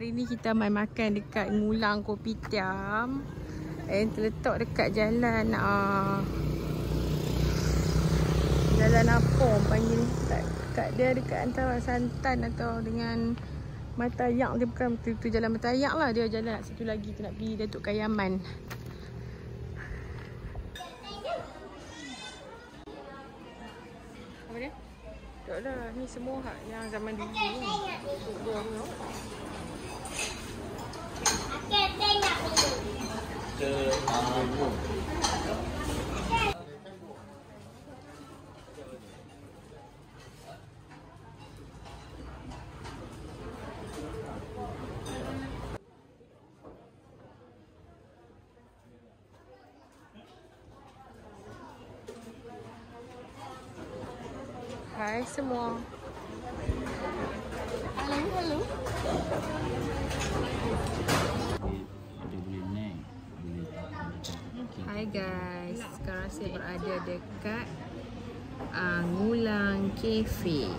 hari ni kita main makan dekat Ngulang Kopi Tiam. And terletak dekat jalan uh, Jalan apa panggil ni? Dekat, dia dekat antara Santan atau dengan Matayak dia bukan tu, tu jalan Matayak lah dia jalan satu lagi tu nak pergi Datuk Kayaman. Lah, ni semua hak yang zaman dulu ni. Dulu aku tengok. Hai semua. Hello, hello. Hai guys, sekarang saya berada dekat uh, Ngulang Cafe.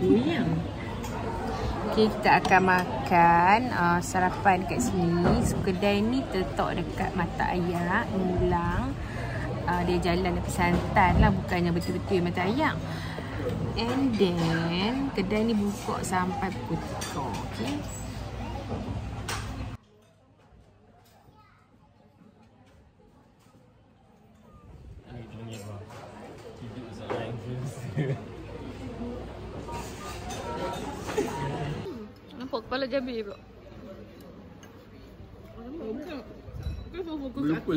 Uyang. Okay, kita akan makan uh, sarapan kat sini. Kedai ni terletak dekat Mata Ayak, Ngulang. Uh, dia jalan tepi santan lah, bukannya betul-betul Mata Ayak. And then, kedai ni buka sampai pukul 3. Okay. Ni panggil apa? Hidup seorang influencer Nampak kepala jabi pula. Berlepas, berlepas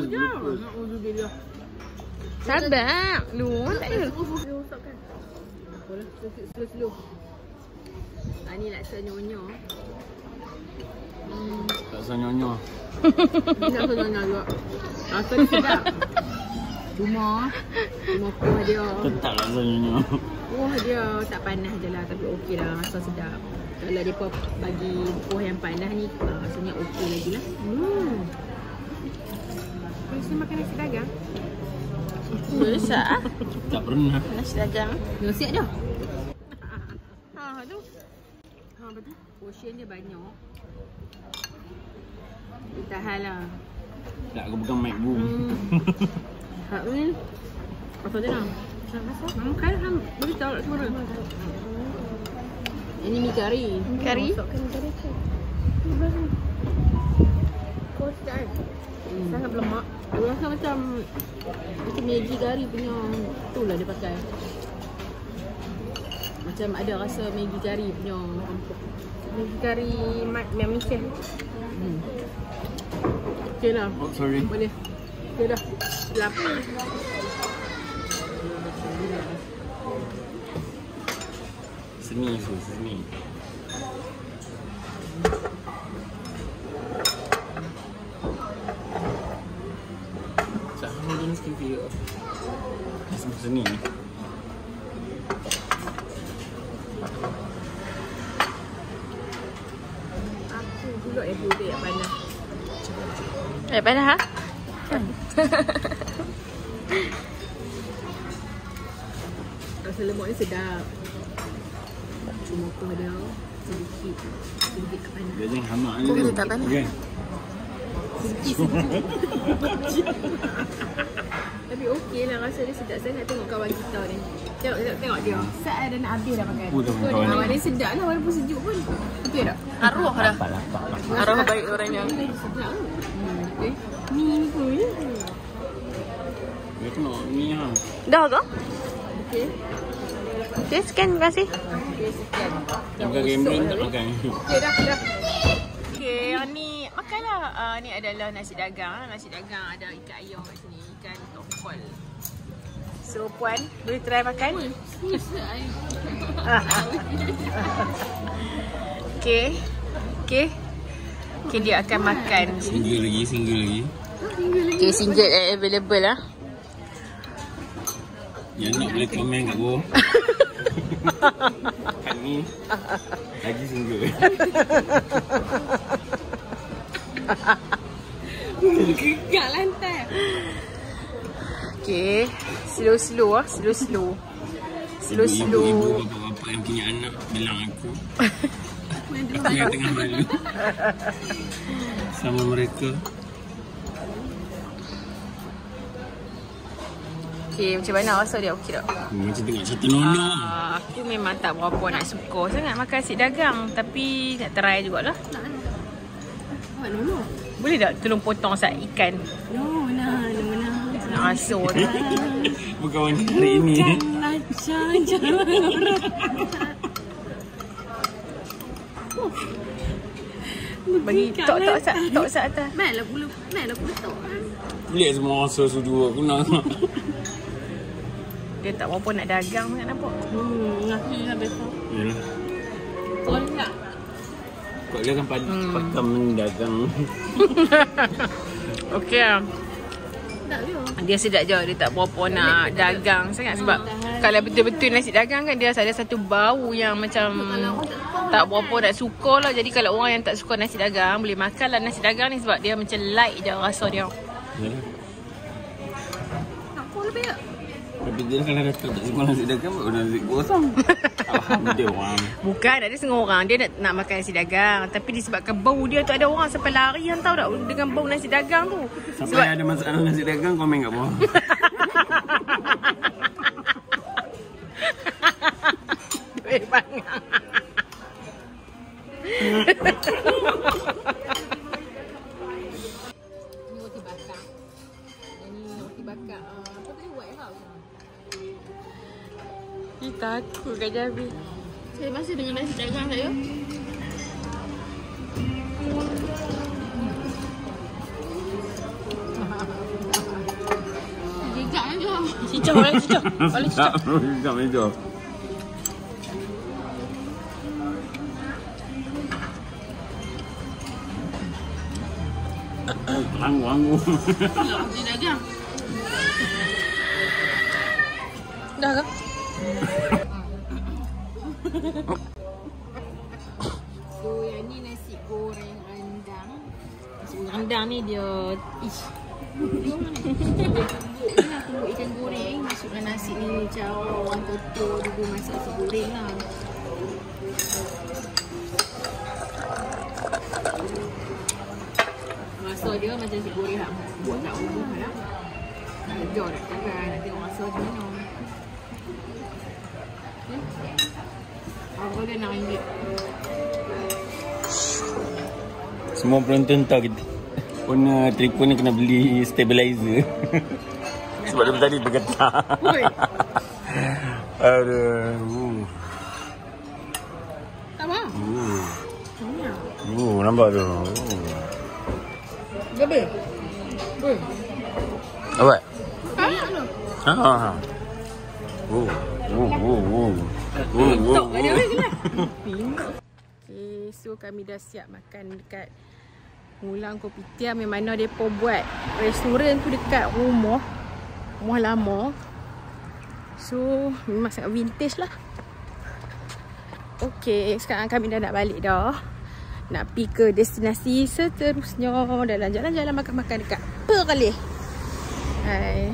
Sabar. Lu, tak ada. Slow slow. Ah ni laksa nyonya. Hmm, Tak usah nyonya ni laksa nyonya juga. Rasa dia sedap. Cuma cuma kuah dia. Tetap usah nyonya Kuah dia tak panas je lah tapi okey lah rasa sedap. Kalau dia bagi kuah yang panas ni ah, rasanya okey lagi lah. Hmm. Bisa makan nasi dagang. Bisa ah. Tak pernah Nasi dagang. Nasi dia. Ha, tu. Ha betul. Portion dia banyak. Dia tahan lah. Tak aku pegang mic boom Hmm. Hak ni. Apa dia nak? Hmm, kan ham beritahu tak suara. Ini mi kari. Kari? Kau sedap kan? Sangat berlemak. Aku rasa macam macam Maggi kari punya tu lah dia pakai. Macam ada rasa Maggi kari punya empuk. Nasi kari mat yang misih. Hmm. Okey lah. Oh sorry Boleh. Okey dah. Lapar. Seni tu seni Sama jenis TV Semua seni Aku juga yang putih yang panas. Eh, panas ha? Rasa lemak ni sedap. Cuma kuah dia sedikit sedikit tak panas. Dia jangan hamak Kau kata tak panas? Kan? Tapi okey lah rasa dia sedap sangat tengok kawan kita ni. Tengok tengok, tengok dia. Saat dah nak habis dah makan. Oh, dah makan kawan Kawan ni. dia sedap lah walaupun sejuk pun. Betul tak? Arwah dah. Arwah baik orangnya. Sedap. Hmm. Okay. Ni ni pun. Dia kena ni ha Dah ke? Okay. Okay, scan terima kasih. Okay, sekian. Gambling tak makan Okay dah, dah. Okay, yang ni makanlah. Uh, ni adalah nasi dagang. Nasi dagang ada ikan ayam kat sini. Ikan tongkol. So, Puan, boleh try makan? okay. Okay. Okay, dia akan makan. Single lagi single lagi Okay, single available lah. Yang nak boleh komen kat gua Kat ni Lagi single Gegak lantai. Okay. Slow-slow lah. Slow-slow. Slow-slow. Ibu-ibu bapa-bapa yang punya anak bilang aku. aku yang tengah malu. Sama mereka. Okay, macam mana rasa dia? Okey tak? Macam tengok satu nono. Uh, aku memang tak berapa nak suka sangat makan nasi dagang. Tapi nak try jugalah. No. Boleh tak tolong potong sat ikan? No nah no nah. Nak rasa. Berkawan hari ini. Macam jangan orang. Bagi tok-tok sat, tok sat atas. Mai lah bulu, mai lah bulu tok. Pelik semua rasa sudu aku nak. Dia tak berapa nak dagang sangat nampak. Hmm, ngaji lah besok. Yalah. Kau tak? Kau dia kan pad- Hmm. pakam dagang. Okey lah. Tak dia. Dia sedap je. Dia tak berapa nak dagang sangat. Sebab kalau betul-betul nasi dagang kan dia ada satu bau yang macam tak berapa nak suka lah. Jadi kalau orang yang tak suka nasi dagang boleh makan lah nasi dagang ni sebab dia macam light je rasa dia. Yalah. Nak kau lebih tak? Tapi dia kalau dah tak suka nasi dagang, baru nasi kosong. Alhamdulillah orang. Bukan ada setengah orang dia nak, nak makan nasi dagang Tapi disebabkan bau dia tu ada orang sampai lari yang tahu tak Dengan bau nasi dagang tu Sampai ada masalah nasi dagang, komen kat bawah. Duit banyak Saya masih dengan nasi dagang saya. Cicau Boleh cicau Tak, tak meja. Anggu, anggu. Nasi dagang. Dah ke? So yang ni nasi goreng rendang. Nasi rendang ni dia Ish. Lah tumbuk ikan goreng Masukkan nasi ni Macam orang toto Dulu masak nasi goreng lah. Rasa dia macam nasi goreng hak Buat kat rumah lah. Kerja nak jaga Nak tengok rasa macam mana Hmm? Harga dia RM6 Semua penonton tahu kita. Owner tripod ni kena beli stabilizer. Sebab dia tadi bergetar. Oi. Aduh. Tak apa Uh. Uh, nampak tu. Uh. Oi. Apa? Banyak tu Ha ha. ha. Uh. Uh, uh, uh. lagi lah Okay, so kami dah siap makan dekat Mulang Kopitiam yang mana mereka buat restoran tu dekat rumah. Rumah lama. So, memang sangat vintage lah. Okay, sekarang kami dah nak balik dah. Nak pergi ke destinasi seterusnya. Dalam jalan-jalan makan-makan dekat Perlis. Hai